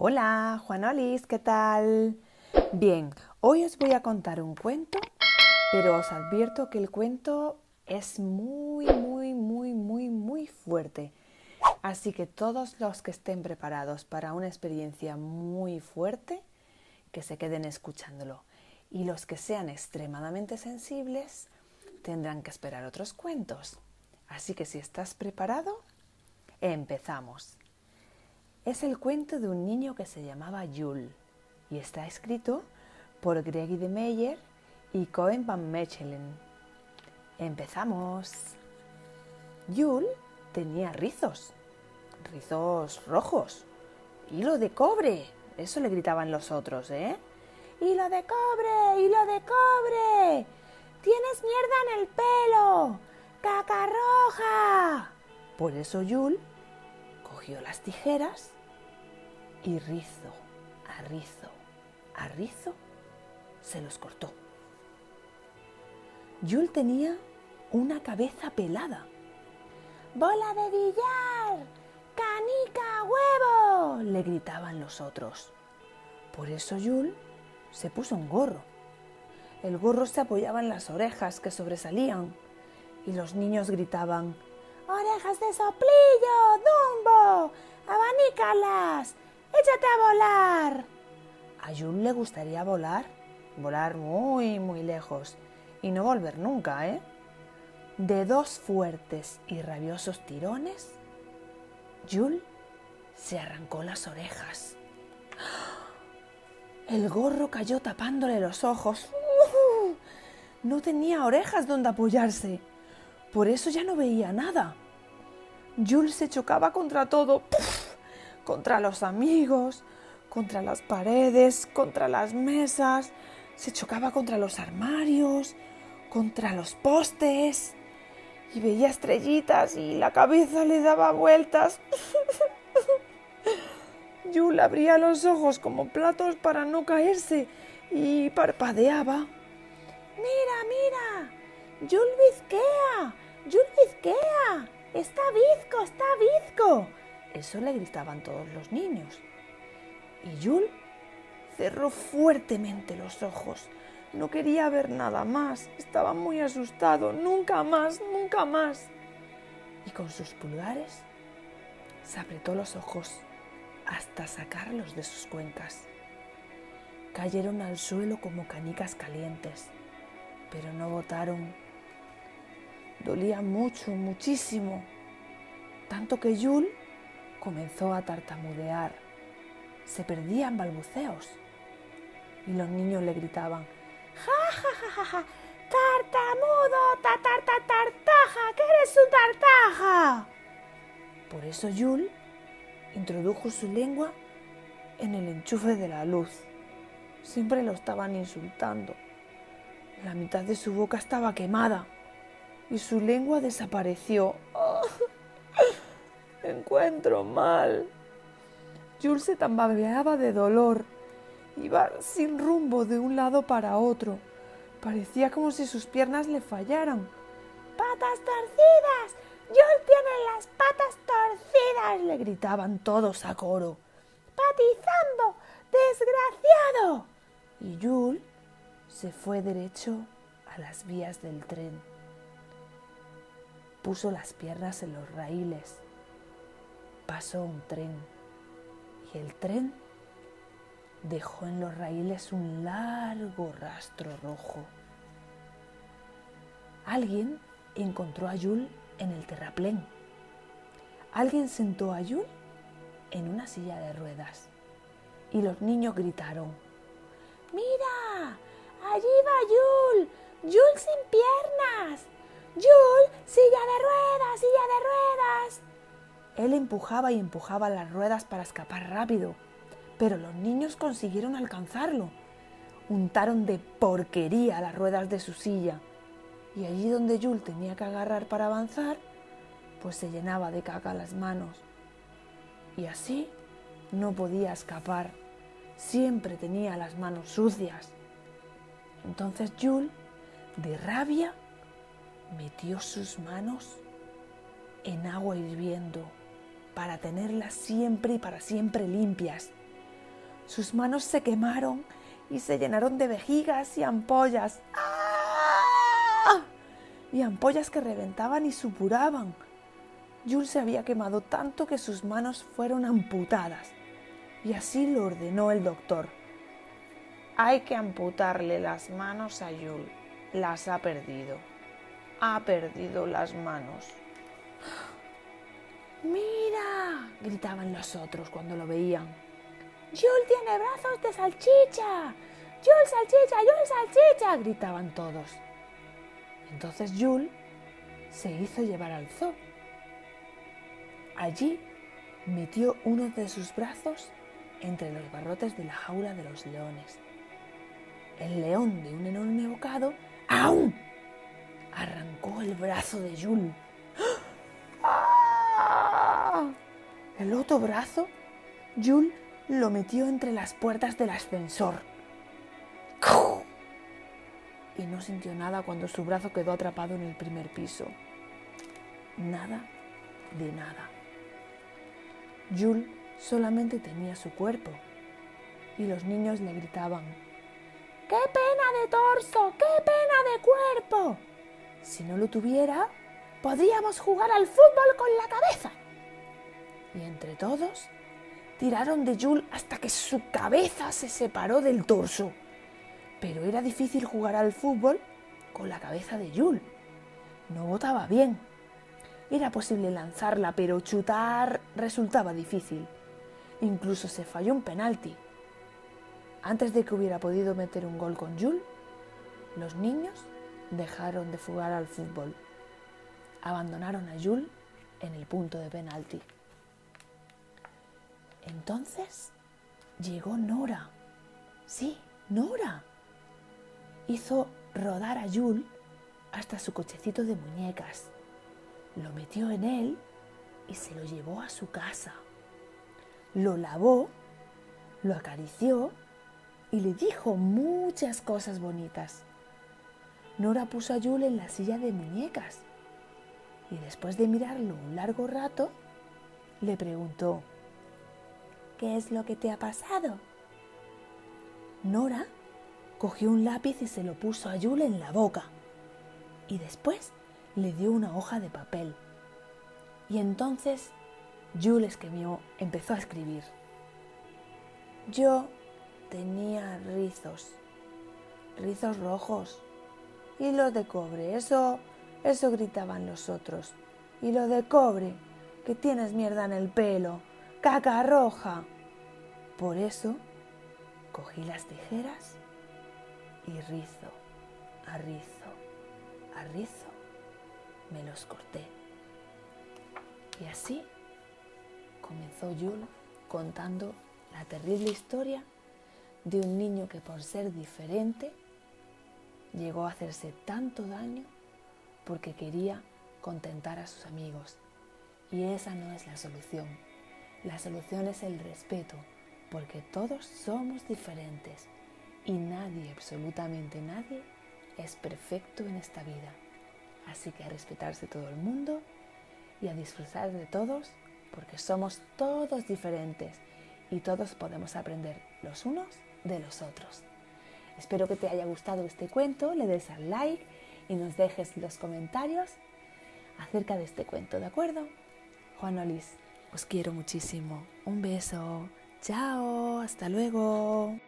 Hola, Juanolis, ¿qué tal? Bien, hoy os voy a contar un cuento, pero os advierto que el cuento es muy, muy, muy, muy, muy fuerte. Así que todos los que estén preparados para una experiencia muy fuerte, que se queden escuchándolo. Y los que sean extremadamente sensibles, tendrán que esperar otros cuentos. Así que si estás preparado, empezamos. Es el cuento de un niño que se llamaba Jules y está escrito por Greggy de Meyer y Cohen van Mechelen. Empezamos. Jules tenía rizos, rizos rojos, hilo de cobre, eso le gritaban los otros, ¿eh? ¡Hilo de cobre! ¡Hilo de cobre! ¡Tienes mierda en el pelo! ¡Caca roja! Por eso Yul cogió las tijeras y rizo a rizo a rizo se los cortó. Yul tenía una cabeza pelada. ¡Bola de billar! ¡Canica huevo! le gritaban los otros. Por eso Yul se puso un gorro. El gorro se apoyaba en las orejas que sobresalían y los niños gritaban ¡Orejas de soplillo! ¡Dumbo! ¡Abanícalas! ¡Échate a volar! A Jun le gustaría volar, volar muy, muy lejos y no volver nunca, ¿eh? De dos fuertes y rabiosos tirones, Jul se arrancó las orejas. El gorro cayó tapándole los ojos. No tenía orejas donde apoyarse. Por eso ya no veía nada. Jules se chocaba contra todo, contra los amigos, contra las paredes, contra las mesas, se chocaba contra los armarios, contra los postes, y veía estrellitas y la cabeza le daba vueltas. Jules abría los ojos como platos para no caerse y parpadeaba. Mira, mira, Jules bizquea, Jules bizquea, está bizco, está bizco. Eso le gritaban todos los niños. Y Jules cerró fuertemente los ojos. No quería ver nada más. Estaba muy asustado. Nunca más, nunca más. Y con sus pulgares se apretó los ojos hasta sacarlos de sus cuencas. Cayeron al suelo como canicas calientes, pero no botaron Dolía mucho, muchísimo, tanto que Yul comenzó a tartamudear. Se perdía en balbuceos y los niños le gritaban, ¡Ja, ja, ja, ja, ja! ¡Tartamudo! ¡Ta, tar, ta, tartaja! ¡Que eres un tartaja! Por eso Yul introdujo su lengua en el enchufe de la luz. Siempre lo estaban insultando. La mitad de su boca estaba quemada y su lengua desapareció. Encuentro mal. Jules se tambaleaba de dolor. Iba sin rumbo de un lado para otro. Parecía como si sus piernas le fallaran. ¡Patas torcidas! ¡Jules tiene las patas torcidas! le gritaban todos a coro. ¡Patizambo! ¡Desgraciado! Y Jules se fue derecho a las vías del tren puso las piernas en los raíles. Pasó un tren y el tren dejó en los raíles un largo rastro rojo. Alguien encontró a Yul en el terraplén. Alguien sentó a Yul en una silla de ruedas y los niños gritaron, ¡Mira! Allí va Yul, Yul sin piernas. Jules, silla de ruedas, silla de ruedas. Él empujaba y empujaba las ruedas para escapar rápido, pero los niños consiguieron alcanzarlo. Untaron de porquería las ruedas de su silla y allí donde Jules tenía que agarrar para avanzar, pues se llenaba de caca las manos. Y así no podía escapar. Siempre tenía las manos sucias. Entonces Jules, de rabia, metió sus manos en agua hirviendo para tenerlas siempre y para siempre limpias. Sus manos se quemaron y se llenaron de vejigas y ampollas. ¡Ah! Y ampollas que reventaban y supuraban. Jules se había quemado tanto que sus manos fueron amputadas. Y así lo ordenó el doctor. Hay que amputarle las manos a Jules. Las ha perdido. Ha perdido las manos. ¡Mira! gritaban los otros cuando lo veían. ¡Jules tiene brazos de salchicha! ¡Jules salchicha! ¡Jules salchicha! gritaban todos. Entonces Jules se hizo llevar al zoo. Allí metió uno de sus brazos entre los barrotes de la jaula de los leones. El león de un enorme bocado ¡aún! arrancó el brazo de Jules. ¡Ah! El otro brazo, Jules lo metió entre las puertas del ascensor. Y no sintió nada cuando su brazo quedó atrapado en el primer piso. Nada de nada. Jules solamente tenía su cuerpo y los niños le gritaban, ¡Qué pena de torso! ¡Qué pena de cuerpo! Si no lo tuviera, podríamos jugar al fútbol con la cabeza. Y entre todos tiraron de Jules hasta que su cabeza se separó del torso. Pero era difícil jugar al fútbol con la cabeza de Jules. No botaba bien. Era posible lanzarla, pero chutar resultaba difícil. Incluso se falló un penalti. Antes de que hubiera podido meter un gol con Jules, los niños dejaron de jugar al fútbol. Abandonaron a Jules en el punto de penalti. Entonces llegó Nora. Sí, Nora. Hizo rodar a Jules hasta su cochecito de muñecas. Lo metió en él y se lo llevó a su casa. Lo lavó, lo acarició y le dijo muchas cosas bonitas. Nora puso a Jules en la silla de muñecas y después de mirarlo un largo rato, le preguntó, ¿Qué es lo que te ha pasado? Nora cogió un lápiz y se lo puso a Yule en la boca. Y después le dio una hoja de papel. Y entonces Yule escribió, empezó a escribir. Yo tenía rizos, rizos rojos y los de cobre. Eso, eso gritaban los otros. Y lo de cobre, que tienes mierda en el pelo caca roja. Por eso cogí las tijeras y rizo, a rizo, a rizo, me los corté. Y así comenzó Yul contando la terrible historia de un niño que por ser diferente llegó a hacerse tanto daño porque quería contentar a sus amigos. Y esa no es la solución. La solución es el respeto, porque todos somos diferentes y nadie, absolutamente nadie, es perfecto en esta vida. Así que a respetarse todo el mundo y a disfrutar de todos, porque somos todos diferentes y todos podemos aprender los unos de los otros. Espero que te haya gustado este cuento, le des al like y nos dejes los comentarios acerca de este cuento, ¿de acuerdo? Juan Olis. Os quiero muchísimo. Un beso. Chao. Hasta luego.